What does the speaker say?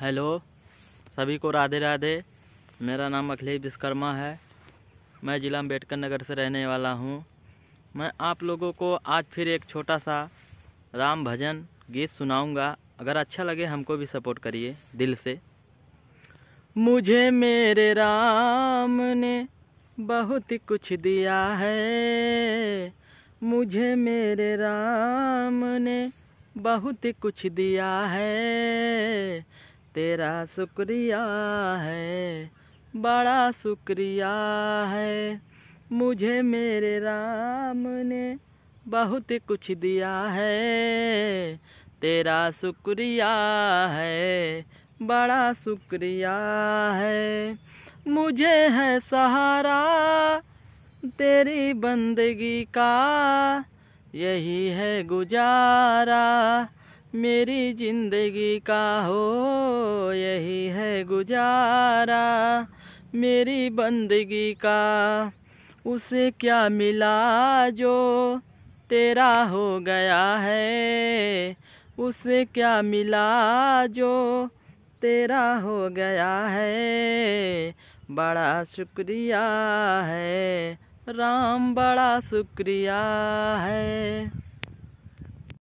Hello, सभी को राधे राधे। मेरा नाम अखिलेश विश्वकर्मा है। मैं ज़िला अंबेडकर नगर से रहने वाला हूँ। मैं आप लोगों को आज फिर एक छोटा सा राम भजन गीत सुनाऊँगा। अगर अच्छा लगे, हमको भी सपोर्ट करिए दिल से। मुझे मेरे राम ने बहुत कुछ दिया है। मुझे मेरे राम ने बहुत कुछ दिया है। तेरा शुक्रिया है, बड़ा शुक्रिया है। मुझे मेरे राम ने बहुत कुछ दिया है। तेरा शुक्रिया है, बड़ा शुक्रिया है। मुझे है सहारा तेरी बंदगी का, यही है गुजारा। मेरी ज़िंदगी का हो, यही है गुजारा। मेरी बंदगी का, उसे क्या मिला जो तेरा हो गया है? उसे क्या मिला जो तेरा हो गया है? बड़ा शुक्रिया है, राम बड़ा शुक्रिया है।